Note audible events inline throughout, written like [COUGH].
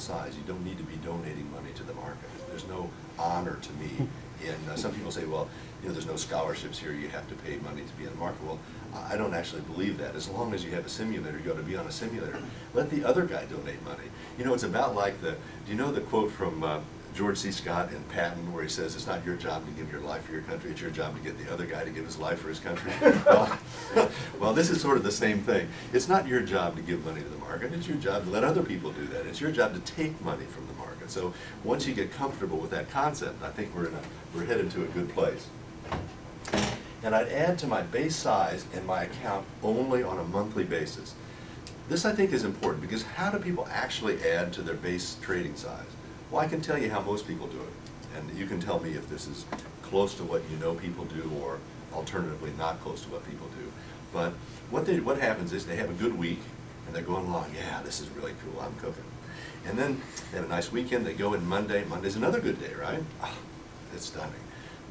size, you don't need to be donating money to the market. There's no honor to me. [LAUGHS] And uh, some people say, well, you know, there's no scholarships here, you have to pay money to be in the market. Well, I I don't actually believe that. As long as you have a simulator, you ought to be on a simulator. Let the other guy donate money. You know, it's about like the, do you know the quote from uh, George C. Scott in Patton where he says, it's not your job to give your life for your country, it's your job to get the other guy to give his life for his country? [LAUGHS] [LAUGHS] well, this is sort of the same thing. It's not your job to give money to the market, it's your job to let other people do that. It's your job to take money from the market. So once you get comfortable with that concept, I think we're in a, we're headed to a good place. And I'd add to my base size in my account only on a monthly basis. This I think is important because how do people actually add to their base trading size? Well, I can tell you how most people do it. And you can tell me if this is close to what you know people do or alternatively not close to what people do. But what they, what happens is they have a good week and they're going along, yeah, this is really cool, I'm cooking. And then they have a nice weekend, they go in Monday, Monday's another good day, right? Ah, oh, it's stunning.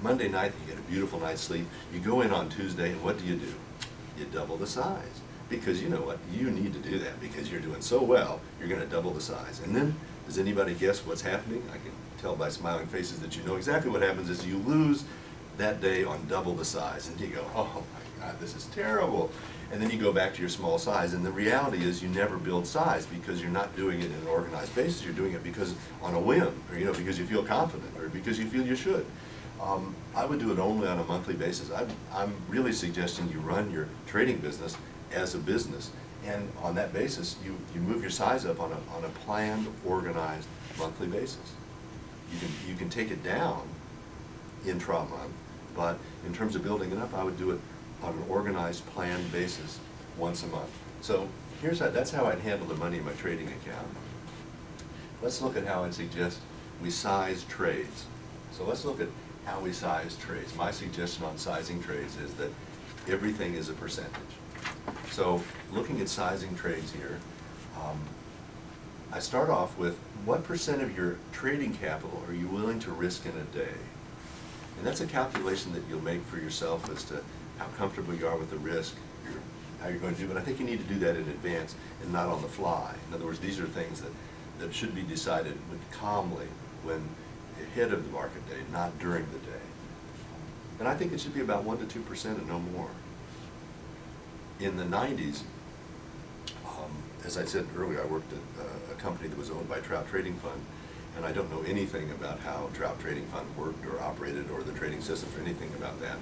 Monday night, you get a beautiful night's sleep. You go in on Tuesday, and what do you do? You double the size. Because you know what? You need to do that because you're doing so well, you're going to double the size. And then, does anybody guess what's happening? I can tell by smiling faces that you know exactly what happens is you lose that day on double the size. And you go, [LAUGHS] oh my God, this is terrible. And then you go back to your small size. And the reality is you never build size because you're not doing it in an organized basis. You're doing it because on a whim, or you know, because you feel confident, or because you feel you should. Um, I would do it only on a monthly basis. I'm, I'm really suggesting you run your trading business as a business. And on that basis, you, you move your size up on a, on a planned, organized monthly basis. You can, you can take it down intra-month, but in terms of building it up, I would do it on an organized, planned basis once a month. So here's how, that's how I'd handle the money in my trading account. Let's look at how I'd suggest we size trades. So let's look at how we size trades. My suggestion on sizing trades is that everything is a percentage. So looking at sizing trades here, um, I start off with what percent of your trading capital are you willing to risk in a day? And that's a calculation that you'll make for yourself as to how comfortable you are with the risk, how you're going to do it. I think you need to do that in advance and not on the fly. In other words, these are things that, that should be decided calmly when ahead of the market day, not during the day. And I think it should be about 1% to 2% and no more. In the 90s, um, as I said earlier, I worked at uh, a company that was owned by Trout Trading Fund, and I don't know anything about how Trout Trading Fund worked or operated or the trading systems or anything about that.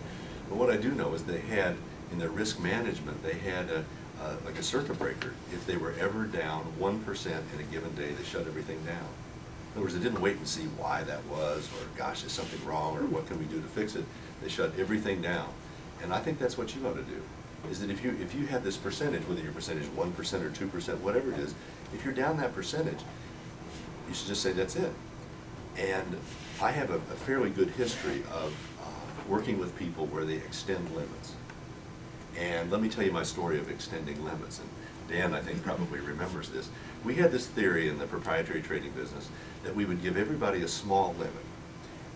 But what I do know is they had, in their risk management, they had a, uh, like a circuit breaker. If they were ever down 1% in a given day, they shut everything down. In other words, they didn't wait and see why that was, or gosh, is something wrong, or what can we do to fix it. They shut everything down. And I think that's what you ought to do, is that if you, if you have this percentage, whether your percentage is 1% or 2%, whatever it is, if you're down that percentage, you should just say that's it. And I have a, a fairly good history of uh, working with people where they extend limits. And let me tell you my story of extending limits. And Dan, I think, probably remembers this. We had this theory in the proprietary trading business that we would give everybody a small limit.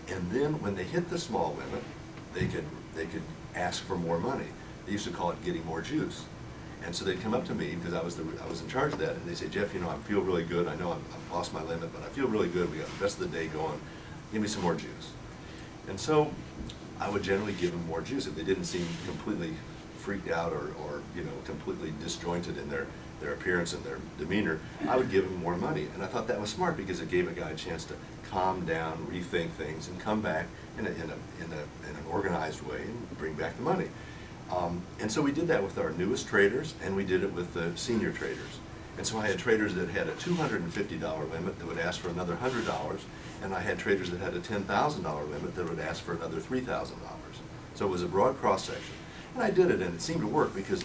And then when they hit the small limit, they could, they could ask for more money. They used to call it getting more juice. And so they'd come up to me, because I was, the, I was in charge of that, and they'd say, Jeff, you know, I feel really good. I know I'm, I've lost my limit, but I feel really good. We got the rest of the day going. Give me some more juice. And so I would generally give them more juice if they didn't seem completely freaked out or, or you know, completely disjointed in their, their appearance and their demeanor, I would give them more money. And I thought that was smart because it gave a guy a chance to calm down, rethink things, and come back in, a, in, a, in, a, in an organized way and bring back the money. Um, and so we did that with our newest traders, and we did it with the senior traders. And so I had traders that had a $250 limit that would ask for another $100, and I had traders that had a $10,000 limit that would ask for another $3,000. So it was a broad cross-section. And I did it, and it seemed to work because,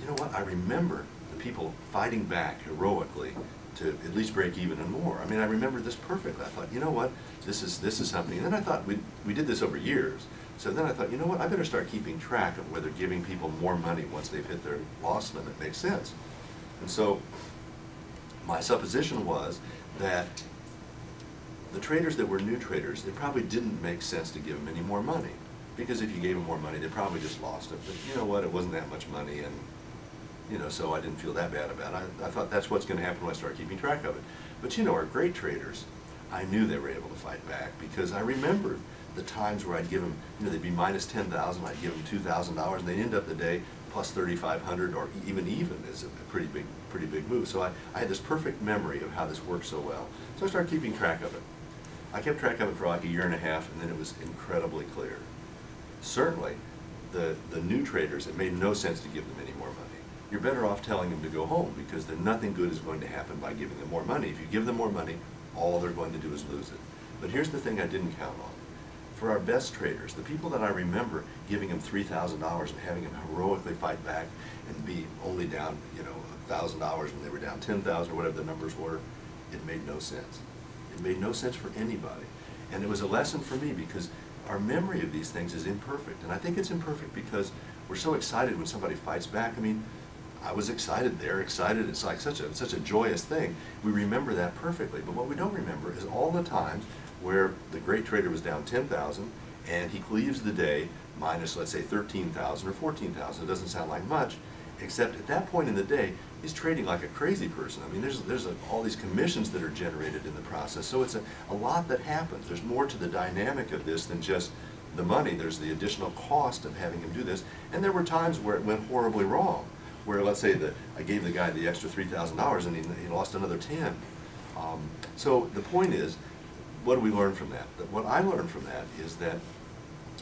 you know what, I remember the people fighting back heroically to at least break even and more. I mean, I remember this perfectly. I thought, you know what, this is, this is something. And then I thought, we, we did this over years. So then I thought, you know what, I better start keeping track of whether giving people more money once they've hit their loss limit makes sense. And so my supposition was that the traders that were new traders, it probably didn't make sense to give them any more money. Because if you gave them more money, they probably just lost it. But you know what, it wasn't that much money, and you know, so I didn't feel that bad about it. I, I thought that's what's going to happen when I start keeping track of it. But you know, our great traders, I knew they were able to fight back because I remembered the times where I'd give them, you know, they'd be minus ten thousand, I'd give them two thousand dollars, and they'd end up the day plus thirty-five hundred, or even even is a pretty big, pretty big move. So I, I had this perfect memory of how this worked so well. So I started keeping track of it. I kept track of it for like a year and a half, and then it was incredibly clear. Certainly, the, the new traders, it made no sense to give them any more money. You're better off telling them to go home, because then nothing good is going to happen by giving them more money. If you give them more money, all they're going to do is lose it. But here's the thing I didn't count on. For our best traders, the people that I remember giving them three thousand dollars and having them heroically fight back and be only down, you know, thousand dollars when they were down ten thousand or whatever the numbers were, it made no sense. It made no sense for anybody. And it was a lesson for me because our memory of these things is imperfect. And I think it's imperfect because we're so excited when somebody fights back. I mean, I was excited, they're excited, it's like such a, such a joyous thing. We remember that perfectly, but what we don't remember is all the times where the great trader was down ten thousand and he leaves the day minus, let's say, thirteen thousand or fourteen thousand. It doesn't sound like much, except at that point in the day, he's trading like a crazy person. I mean, there's, there's a, all these commissions that are generated in the process, so it's a, a lot that happens. There's more to the dynamic of this than just the money. There's the additional cost of having him do this. And there were times where it went horribly wrong, where let's say that I gave the guy the extra three thousand dollars and he, he lost another ten. Um, so the point is, what do we learn from that? That What I learned from that is that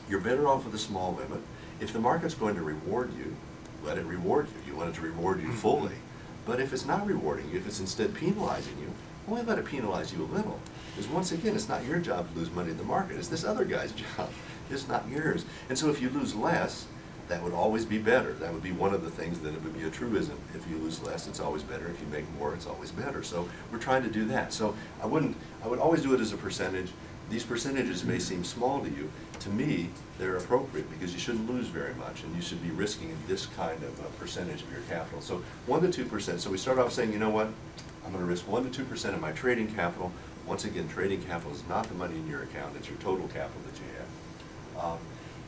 you're better off with a small limit. If the market's going to reward you, let it reward you. You want it to reward you fully. But if it's not rewarding you, if it's instead penalizing you, only let it penalize you a little. Because once again, it's not your job to lose money in the market. It's this other guy's [LAUGHS] job. It's not yours. And so if you lose less, that would always be better. That would be one of the things that it would be a truism. If you lose less, it's always better. If you make more, it's always better. So we're trying to do that. So I wouldn't, I would always do it as a percentage. These percentages may seem small to you. To me, they're appropriate because you shouldn't lose very much and you should be risking this kind of a percentage of your capital. So one to two percent. So we start off saying, you know what? I'm going to risk one to two percent of my trading capital. Once again, trading capital is not the money in your account, it's your total capital that you have. Um,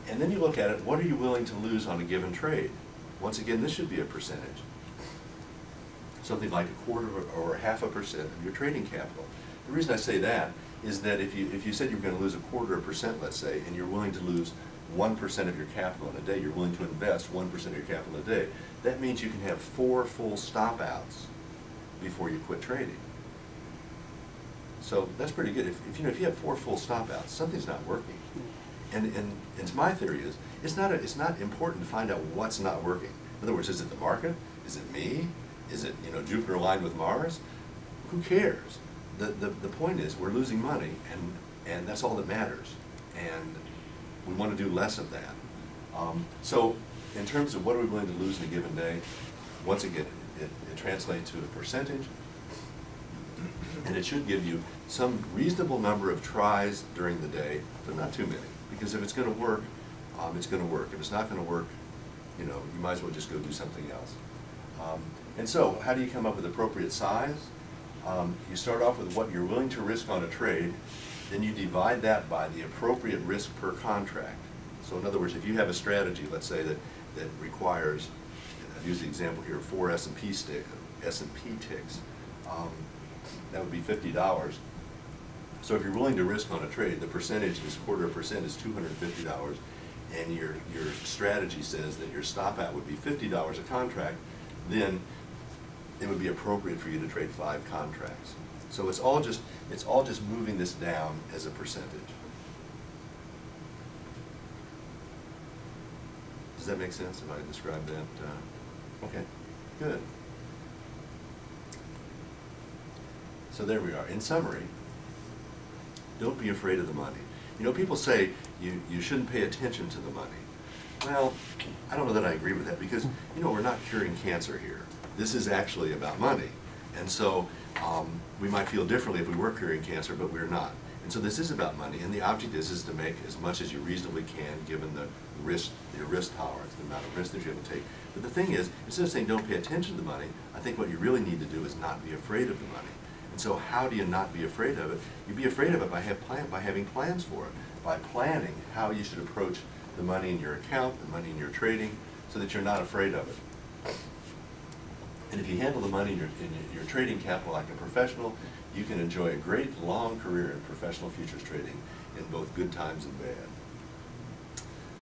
and then you look at it, what are you willing to lose on a given trade? Once again, this should be a percentage. Something like a quarter or, half a percent of your trading capital. The reason I say that is that if you, if you said you're going to lose a quarter of a percent, let's say, and you're willing to lose one percent of your capital in a day, you're willing to invest one percent of your capital in a day, that means you can have four full stop outs before you quit trading. So that's pretty good. If, if you know if you have four full stop outs, something's not working. Hmm. And, and, my theory is, it's not, a, it's not important to find out what's not working. In other words, is it the market? Is it me? Is it, you know, Jupiter aligned with Mars? Who cares? The, the, the point is, we're losing money, and, and that's all that matters. And we want to do less of that. Um, so, in terms of what are we willing to lose in a given day, once again, it, it translates to a percentage, and it should give you some reasonable number of tries during the day, but not too many. Because if it's going to work, um, it's going to work. If it's not going to work, you know, you might as well just go do something else. Um, and so, how do you come up with appropriate size? Um, you start off with what you're willing to risk on a trade, then you divide that by the appropriate risk per contract. So in other words, if you have a strategy, let's say that, that requires, I've used the example here, four S&P ticks, um, that would be fifty dollars. So if you're willing to risk on a trade, the percentage is quarter percent is two hundred and your, your strategy says that your stop out would be fifty dollars a contract, then it would be appropriate for you to trade five contracts. So it's all just, it's all just moving this down as a percentage. Does that make sense if I describe that? uh, Okay, good. So there we are. In summary, don't be afraid of the money. You know, people say you, you shouldn't pay attention to the money. Well, I don't know that I agree with that because, you know, we're not curing cancer here. This is actually about money. And so um, we might feel differently if we were curing cancer, but we're not. And so this is about money, and the object is, is to make as much as you reasonably can given the risk, your risk tolerance, the amount of risk that you're have to take. But the thing is, instead of saying don't pay attention to the money, I think what you really need to do is not be afraid of the money. And so how do you not be afraid of it? You be afraid of it by, have plan, by having plans for it, by planning how you should approach the money in your account, the money in your trading, so that you're not afraid of it. And if you handle the money in your, in your trading capital like a professional, you can enjoy a great, long career in professional futures trading in both good times and bad.